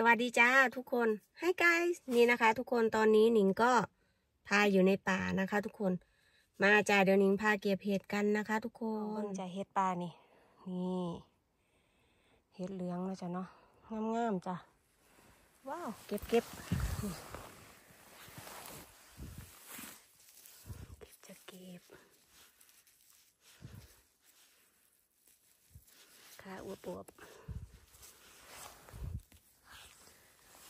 สวัสดีจ้าทุกคนให้ไกด์นี่นะคะ ทุกคนตอนนี้หนิงก็พาอยู่ในป่านะคะ ทุกคน มาจ้าเดี๋ยวหนิงพาเก็บเห็ดกันนะคะ ทุกคนจะเห็ดป่านี่ นี่เห็ดเหลืองนะจ๊ะเนาะงามๆจ้ะว้าวเก็บเก็บเก็บจะเก็บขาอวบอวบๆ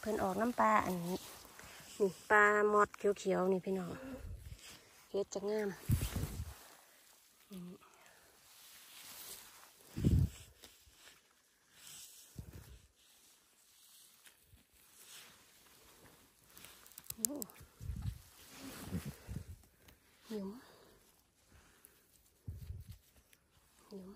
เพิ่นออกน้ำปลาอันนี้นี่ปลาหมอดเขียวๆนี่พี่น้องเฮ็ดจะงามนี่โอ้หยุมหยุม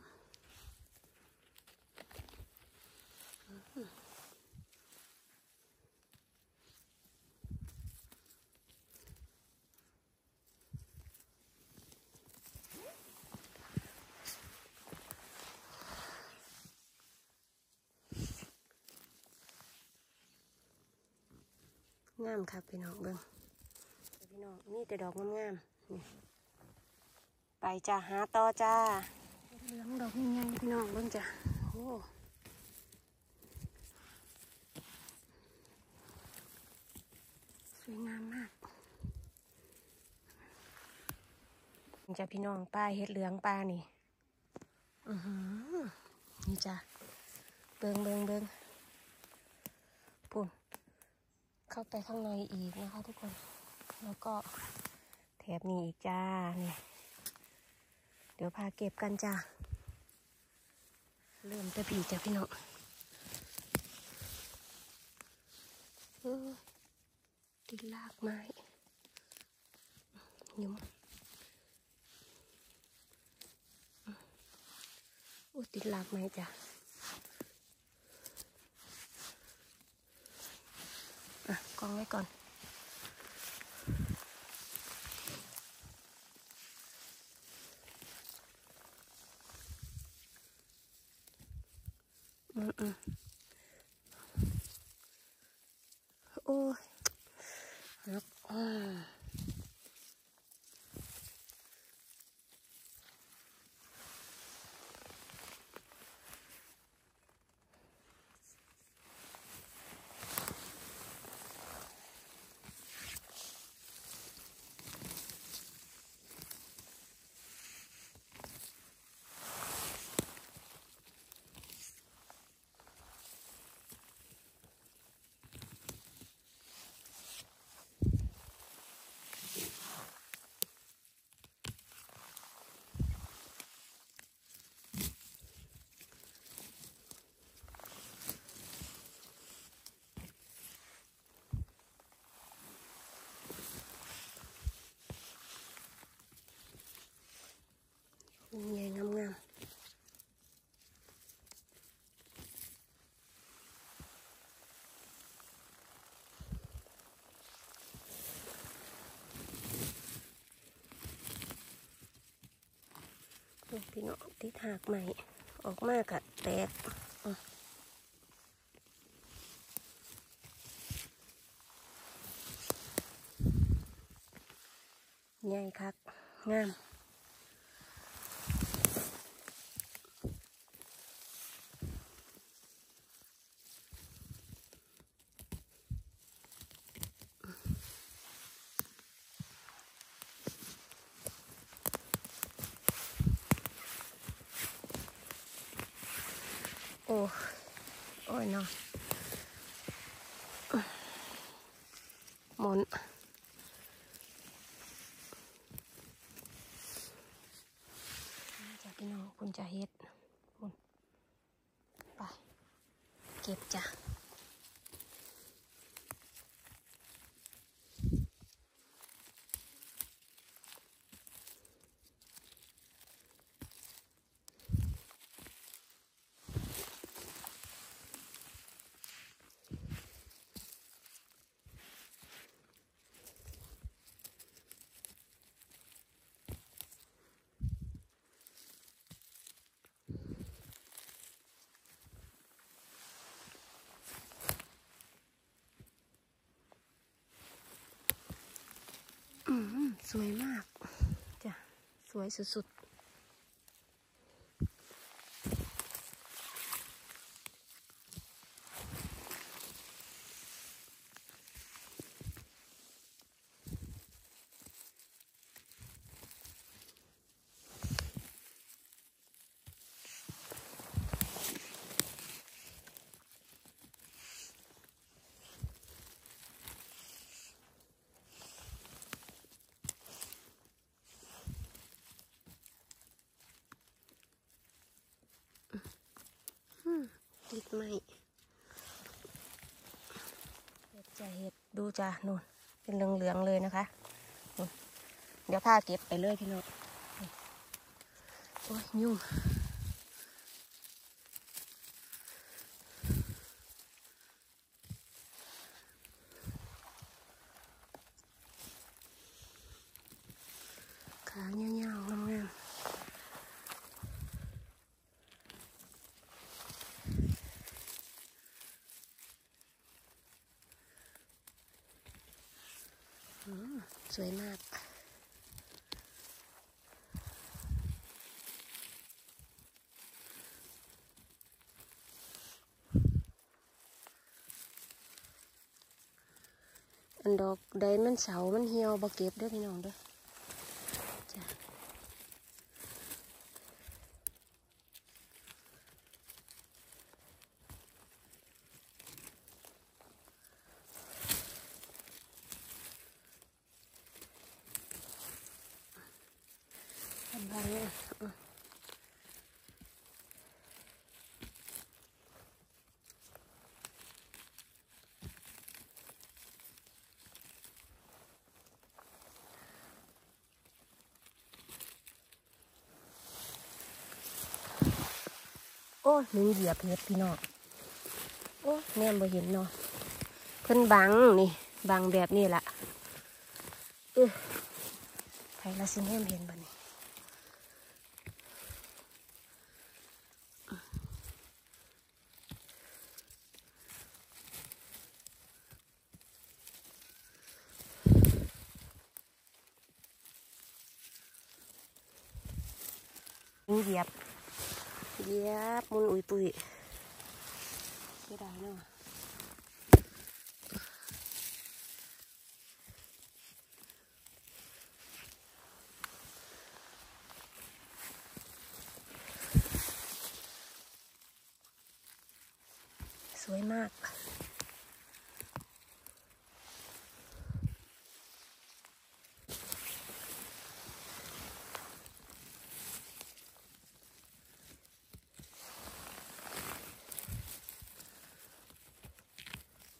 งามครับพี่น้องเบิ้งพี่น้องมีแต่ดอกงามๆนี่ไปจ้าหาต่อจ้าเหลืองดอกใหญ่ๆพี่น้องเบิ้งจ้าโอ้สวยงามมากนี่จ้าพี่น้องป้าเฮ็ดเหลืองป้านี่อือหือนี่จ้าเบิ้งเบิ้งเบิ้งปุ่น เข้าไปข้างในอีกนะคะ ทุกคน แล้วก็แถบนี้อีกจ้านี่เดี๋ยวพาเก็บกันจ้าเริ่มแต่ผีจ้ะพี่น้องติดลากไม้ยุ่มโอ้ติดลากไม้จ้ะ อะกองไว้ก่อน อืมอืมโอ้ยแล้วอ่าใหญ่งามงามนี่ พี่น้องที่ถากใหม่ ออกมากอะแตกอะใหญ่คักงาม โอ้โอ้ยเนาะหมุนจากพี่น้องคุณจะเฮ็ดคุณไป เก็บ สวยมากจ้ะสวยสุดๆ ติดไหมเห็ดจะเห็ดดูจ้ะนู่นเป็นเหลืองๆเลยนะคะ เดี๋ยวผ้าเก็บไปเลยพี่น้องโอ้ยยุ่งขาเงี้ยวๆงามๆอืมสวยมาก อันดอกใดมันเสามันเหี่ยวบ่เก็บเด้อพี่น้องเด้อจ้ะทำพันเลยอะโอ้หนึ่งเหยียบเห็ดพี่น้องโอ้แนมบ่เห็นเนาะเพิ่นบังนี่บังแบบนี้ละเออใครละสิแนมเห็นบ่นี่ยเหยียบ ยียบมุนอุยปุยไม่ได้เนาะสวยมาก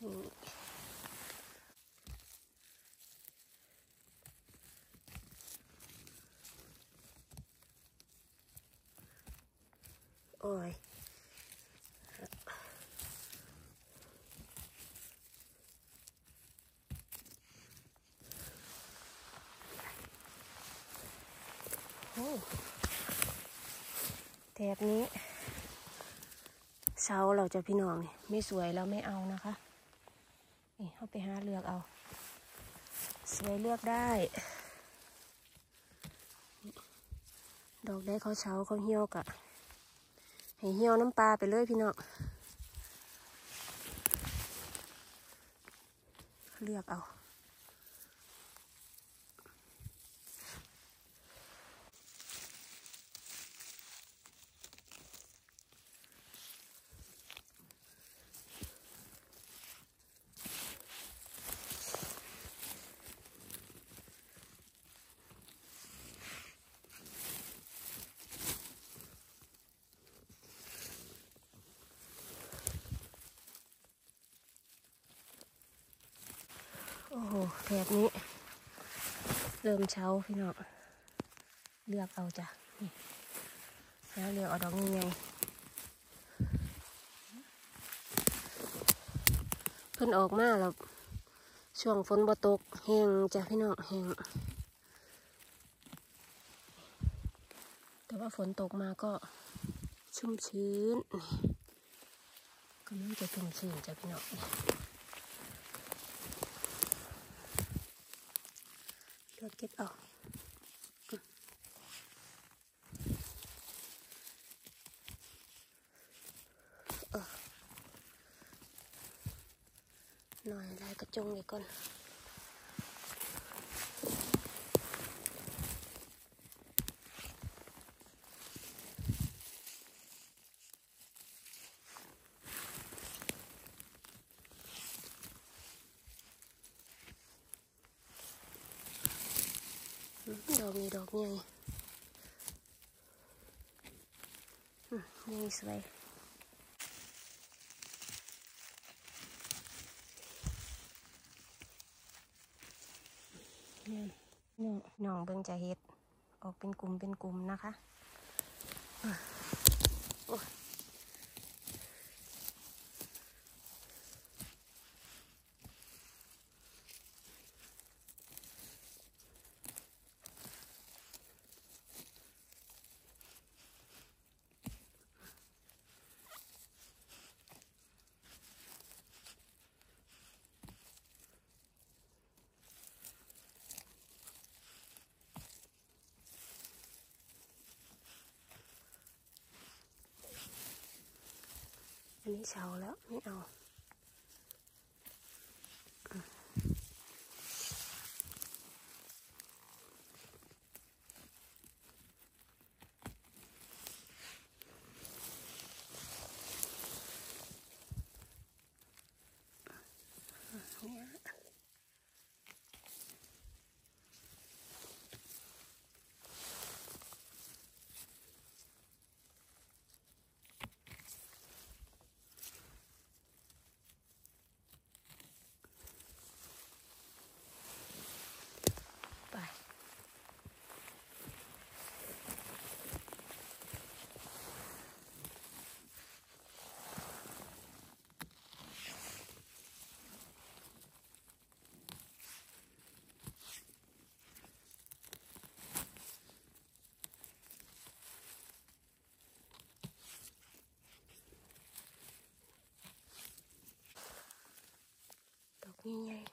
นี่ โอ้ยโอ้แถบนี้เสาเราจะพี่น้องนี่ไม่สวยเราไม่เอานะคะ นี่เขาไปหาเลือกเอา สวยเลือกได้ ดอกได้เขาเช้าเขาเหี่ยวกะ ให้เหี่ยวน้ำปลาไปเลยพี่น้องเลือกเอา อ้โหแถบนี้ เริ่มเช้าพี่น้องเลือกเอาจ้ะนี่แล้วเลือกเอาดอกยังไงเพิ่นออกมาแล้วช่วงฝนบ่ตกแห้งจ้ะพี่น้องแห้งแต่ว่าฝนตกมาก็ชุ่มชื้นกำลังจะชุ่มชื้นจ้ะพี่น้องนี่ เเราเก็บออกเออหน่อยลายกระจงอีกก่อน อืม ดอกใหญ่ใหญ่สวยนี่น้องเบิ่งจะเห็ด ออกเป็นกลุ่มเป็นกลุ่มนะคะ อันนี้เฉาแล้วไม่เอา ด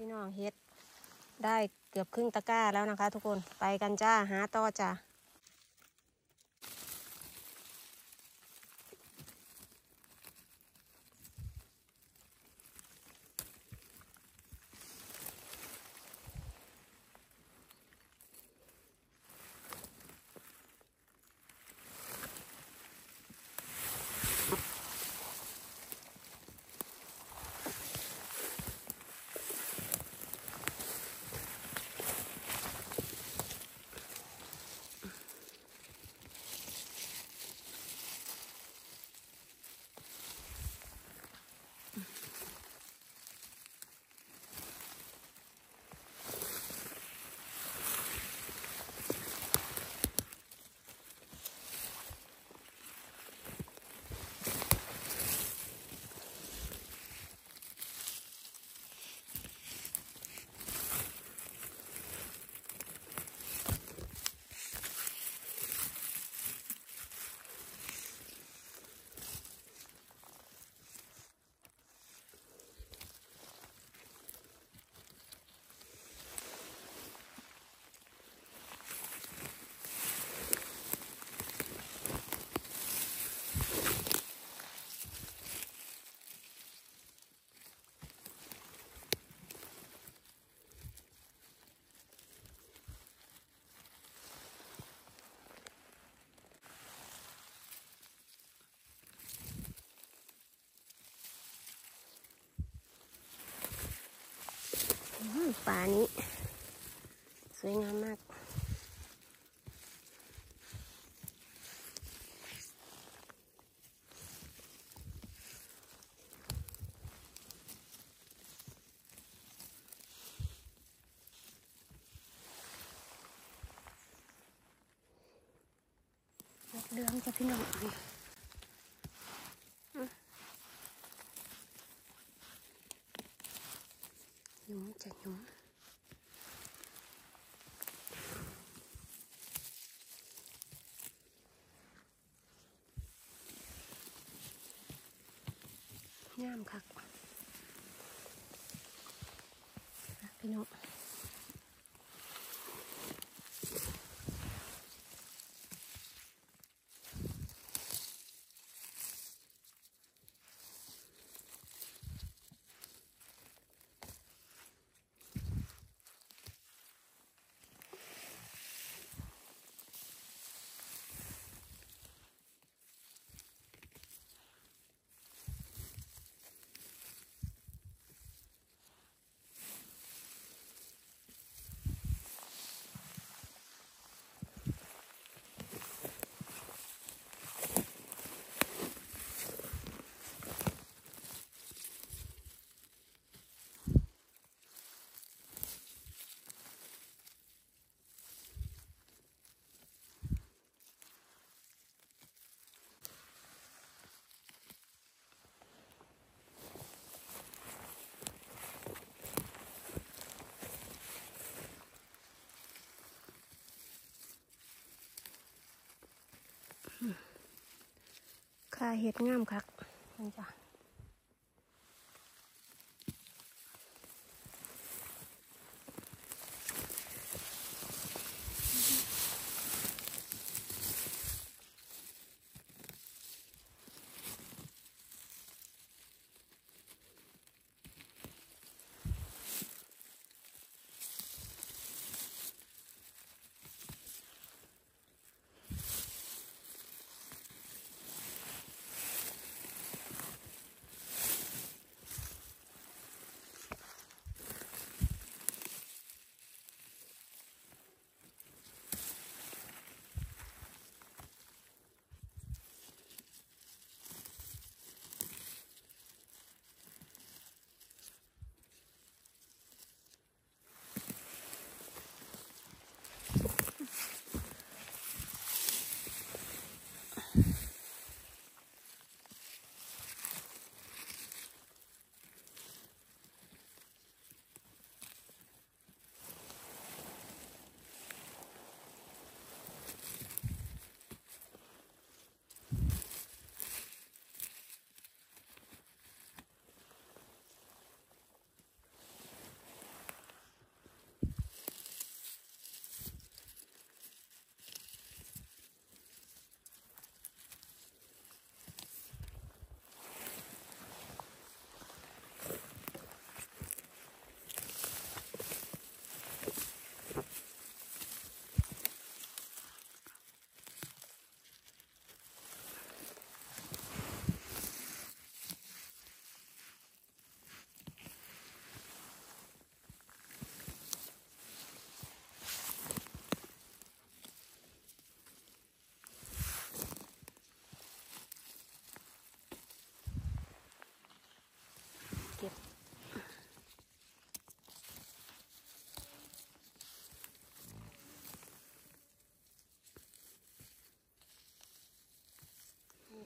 พี่น้องเฮ็ด ได้เกือบครึ่งตะกร้าแล้วนะคะ ทุกคนไปกันจ้าหาต่อจ้า ป่านี้ สวยงามมาก ดอกเหลืองจ้ะพี่น้องอืมหยุ้มจะหยุ้ม งามคักพี่น้อง ค่าเห็ดงามคักนี่จ้ะ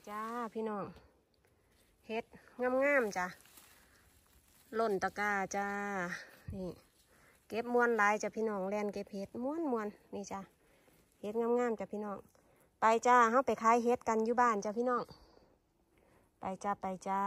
จ้าพี่น้องเฮ็ดงามๆจ้ะล่นตะกาจ้านี่เก็บม้วนลายจ้ะพี่น้องแลนเก็บเฮ็ดม้วนม้วนนี่จ้ะเฮ็ดงามๆจ้ะพี่น้อง ไปจ้าเฮาไปขายเฮ็ดกันอยู่บ้านจ้ะพี่น้อง ไปจ้าไปจ้า